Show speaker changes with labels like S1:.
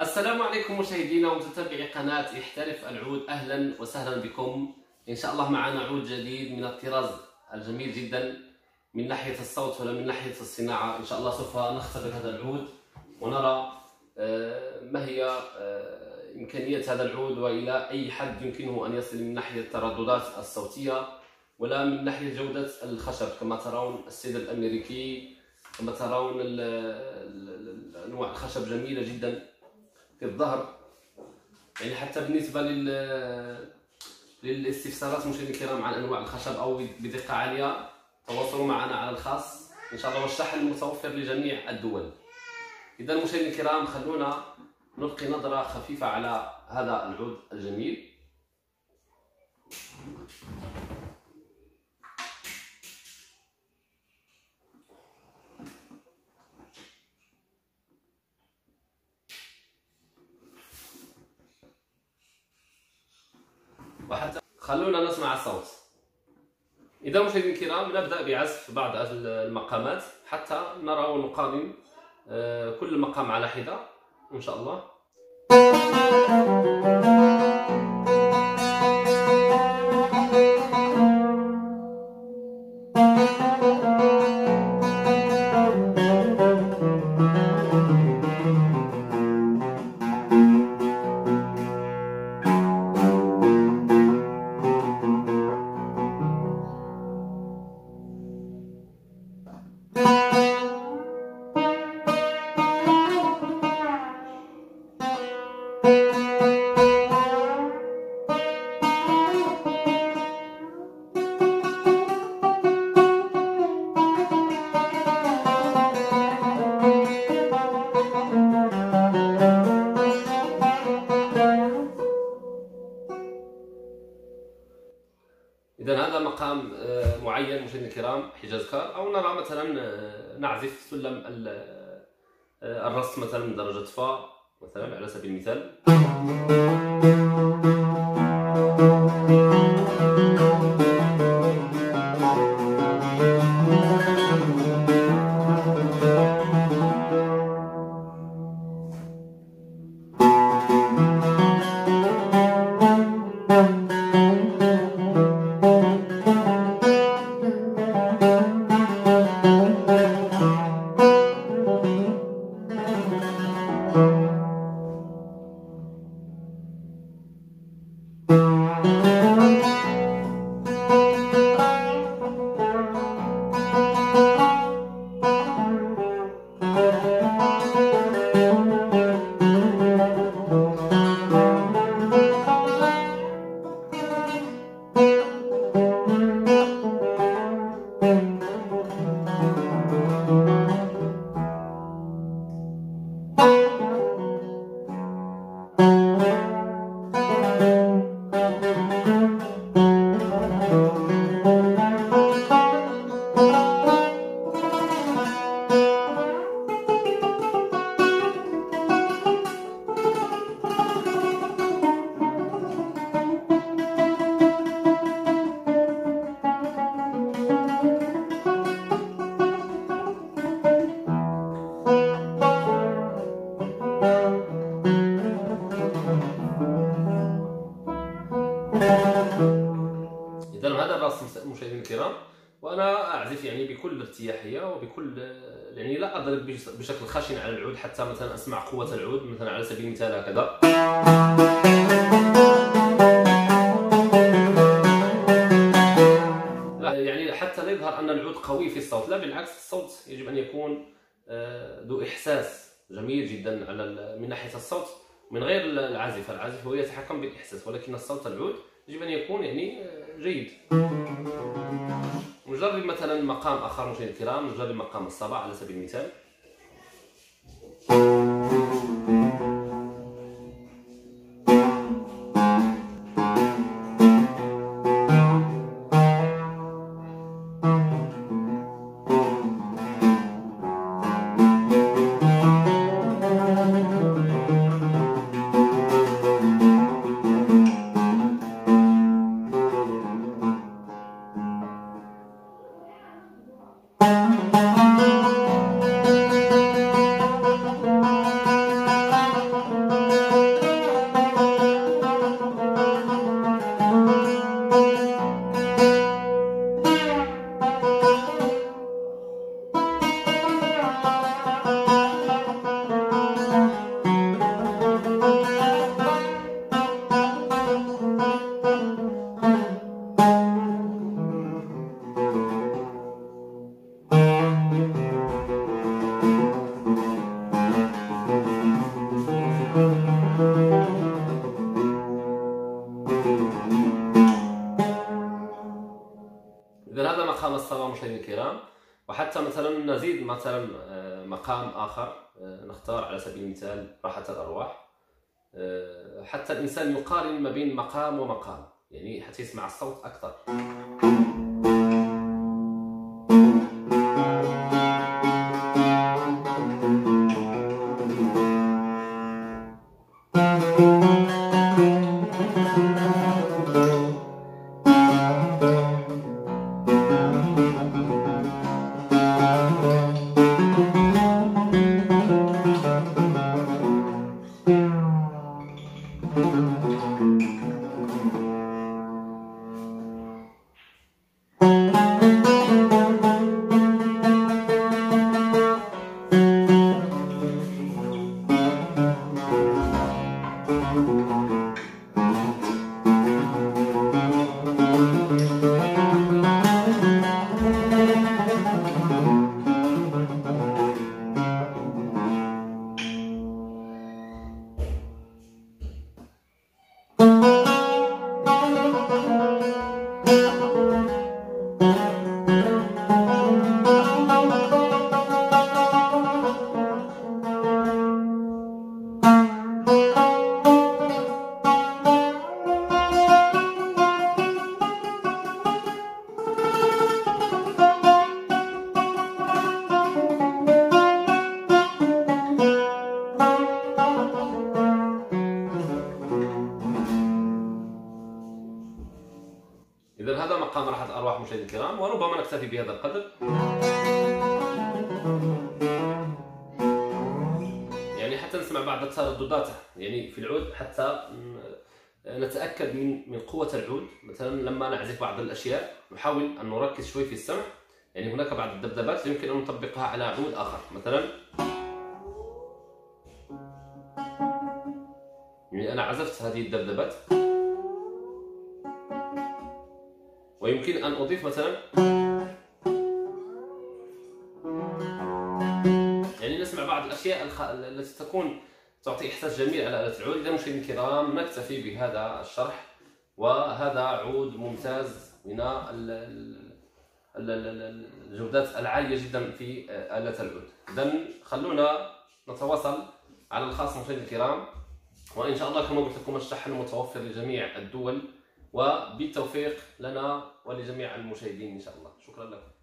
S1: السلام عليكم مشاهدينا ومتابعي قناة احترف العود. أهلا وسهلا بكم. إن شاء الله معنا عود جديد من الطراز الجميل جدا. من ناحية الصوت ولا من ناحية الصناعة إن شاء الله سوف نختبر هذا العود ونرى آه، ما هي آه، إمكانية هذا العود وإلى أي حد يمكنه أن يصل من ناحية الترددات الصوتية ولا من ناحية جودة الخشب كما ترون السيد الأمريكي كما ترون أنواع الخشب جميلة جدا. الظهر. يعني حتى بالنسبة لل للاستفسارات مشاهدينا الكرام عن أنواع الخشب أو بدقة عالية تواصلوا معنا على الخاص. إن شاء الله والشحن متوفر لجميع الدول. إذا مشاهدينا الكرام خلونا نلقي نظرة خفيفة على هذا العود الجميل. وحتى خلونا نسمع الصوت. إذا مشاهدينا الكرام نبدأ بعزف بعض المقامات حتى نرى ونقارن آه، كل مقام على حدة إن شاء الله. اذا هذا مقام آه، معين مشاهدينا الكرام حجاز كار. أو نرى مثلا آه، نعزف سلم آه، الرص مثلا من درجة فا مثلا على سبيل المثال. بكل ارتياحيه وبكل يعني لا أضرب بشكل خشن على العود حتى مثلا أسمع قوة العود مثلا على سبيل المثال هكذا. يعني حتى لا يظهر أن العود قوي في الصوت لا بالعكس الصوت يجب أن يكون آه، ذو إحساس جميل جدا على من ناحية الصوت من غير العازف العازف هو يتحكم بالإحساس ولكن الصوت العود يجب أن يكون يعني آه، جيد. نجرب مثلا مقام آخر مشاهدينا الكرام نجرب مقام الصبا على سبيل المثال. مشاهدينا الكرام. وحتى مثلا نزيد مثلا آه، مقام آخر آه، نختار على سبيل المثال راحة الأرواح. آه، حتى الإنسان يقارن ما بين مقام ومقام يعني حتى يسمع الصوت أكثر. إذا هذا مقام راحة الأرواح مشاهدينا الكرام وربما نكتفي بهذا القدر. يعني حتى نسمع بعض الترددات يعني في العود حتى نتأكد من من قوة العود. مثلا لما نعزف بعض الأشياء نحاول أن نركز شوي في السمع. يعني هناك بعض الذبذبات يمكن أن نطبقها على عود آخر. مثلا يعني أنا عزفت هذه الذبذبات ويمكن أن أضيف مثلا يعني نسمع بعض الأشياء. التي تكون تعطي إحساس جميل على آلة العود إذا مشاهدينا الكرام نكتفي بهذا الشرح وهذا عود ممتاز من الجودات العالية جدا في آلة العود إذا خلونا نتواصل على الخاص مشاهدينا الكرام وإن شاء الله كما قلت لكم الشحن متوفر لجميع الدول وبالتوفيق لنا ولجميع المشاهدين إن شاء الله. شكرا لكم.